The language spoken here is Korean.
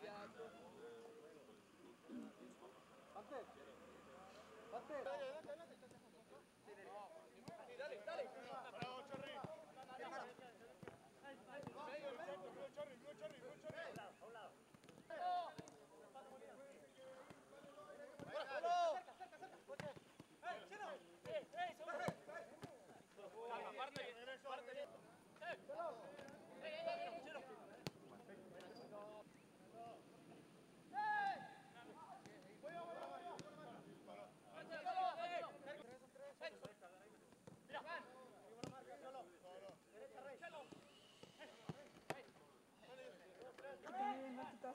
Pate. Pate.